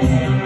Yeah.